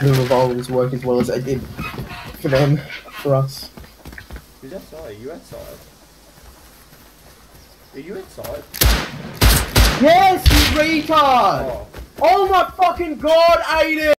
the revolvers work as well as they did for them, for us. Who's outside? Are you outside? Are you outside? Yes, you retard! Oh. Oh my fucking god, Aiden!